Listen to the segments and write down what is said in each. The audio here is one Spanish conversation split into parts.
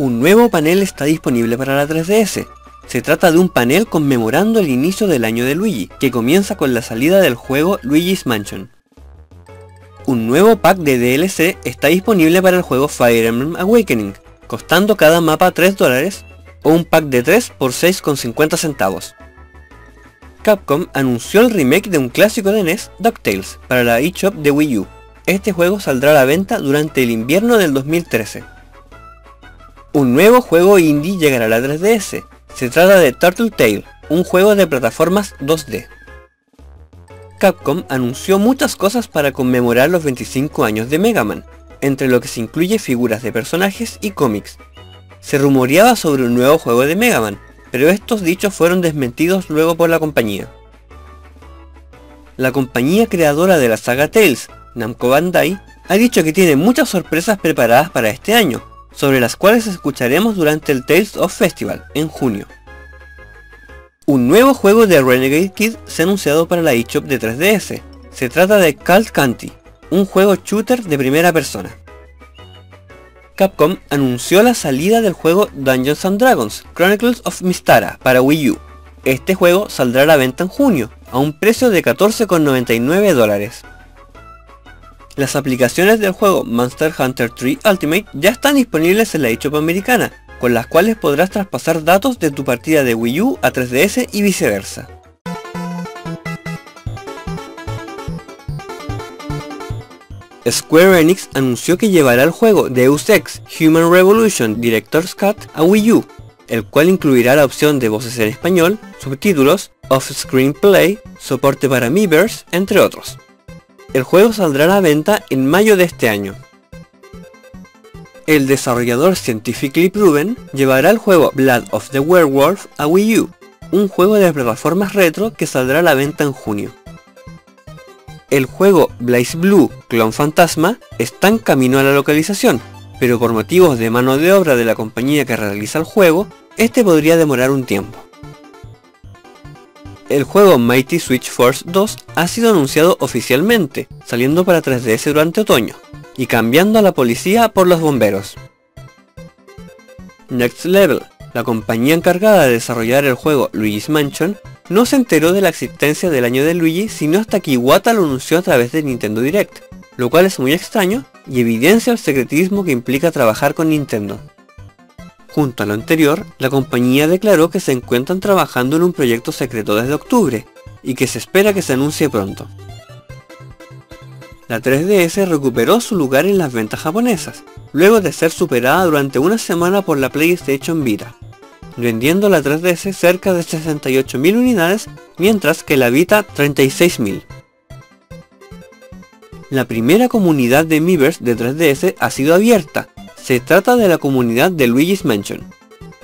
Un nuevo panel está disponible para la 3DS. Se trata de un panel conmemorando el inicio del año de Luigi, que comienza con la salida del juego Luigi's Mansion. Un nuevo pack de DLC está disponible para el juego Fire Emblem Awakening, costando cada mapa 3 dólares o un pack de 3 por 6,50 centavos. Capcom anunció el remake de un clásico de NES, DuckTales, para la eShop de Wii U. Este juego saldrá a la venta durante el invierno del 2013. Un nuevo juego indie llegará a la 3DS. Se trata de Turtle Tail, un juego de plataformas 2D. Capcom anunció muchas cosas para conmemorar los 25 años de Mega Man, entre lo que se incluye figuras de personajes y cómics. Se rumoreaba sobre un nuevo juego de Mega Man, pero estos dichos fueron desmentidos luego por la compañía. La compañía creadora de la saga Tales, Namco Bandai, ha dicho que tiene muchas sorpresas preparadas para este año, sobre las cuales escucharemos durante el Tales of Festival, en junio. Un nuevo juego de Renegade Kid se ha anunciado para la eShop de 3DS. Se trata de Cult Canty, un juego shooter de primera persona. Capcom anunció la salida del juego Dungeons and Dragons Chronicles of Mystara para Wii U. Este juego saldrá a la venta en junio, a un precio de 14,99 dólares. Las aplicaciones del juego Monster Hunter 3 Ultimate ya están disponibles en la eShop americana, con las cuales podrás traspasar datos de tu partida de Wii U a 3DS y viceversa. Square Enix anunció que llevará el juego Deus Ex Human Revolution Director's Cut a Wii U, el cual incluirá la opción de voces en español, subtítulos, off-screen play, soporte para Miiverse, entre otros. El juego saldrá a la venta en mayo de este año. El desarrollador Scientifically Proven llevará el juego Blood of the Werewolf a Wii U, un juego de plataformas retro que saldrá a la venta en junio. El juego Blaze Blue Clone Fantasma está en camino a la localización, pero por motivos de mano de obra de la compañía que realiza el juego, este podría demorar un tiempo. El juego Mighty Switch Force 2 ha sido anunciado oficialmente, saliendo para 3DS durante otoño, y cambiando a la policía por los bomberos. Next Level, la compañía encargada de desarrollar el juego Luigi's Mansion, no se enteró de la existencia del año de Luigi sino hasta que Iwata lo anunció a través de Nintendo Direct, lo cual es muy extraño y evidencia el secretismo que implica trabajar con Nintendo. Junto a lo anterior, la compañía declaró que se encuentran trabajando en un proyecto secreto desde octubre, y que se espera que se anuncie pronto. La 3DS recuperó su lugar en las ventas japonesas, luego de ser superada durante una semana por la PlayStation Vita, vendiendo la 3DS cerca de 68.000 unidades, mientras que la Vita 36.000. La primera comunidad de Miiverse de 3DS ha sido abierta, se trata de la comunidad de Luigi's Mansion.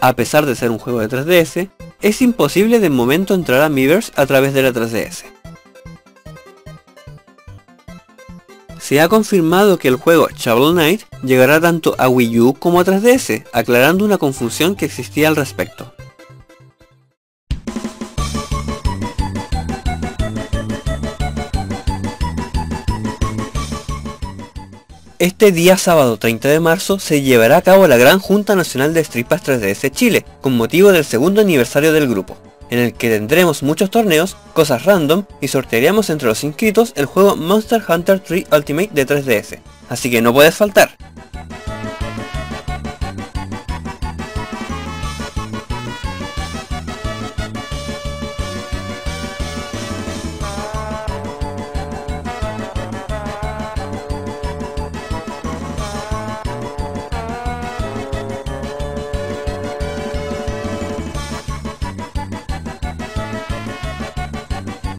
A pesar de ser un juego de 3DS, es imposible de momento entrar a Miiverse a través de la 3DS. Se ha confirmado que el juego Shovel Knight llegará tanto a Wii U como a 3DS, aclarando una confusión que existía al respecto. Este día sábado 30 de marzo se llevará a cabo la Gran Junta Nacional de Stripas 3DS Chile, con motivo del segundo aniversario del grupo, en el que tendremos muchos torneos, cosas random y sortearemos entre los inscritos el juego Monster Hunter 3 Ultimate de 3DS, así que no puedes faltar.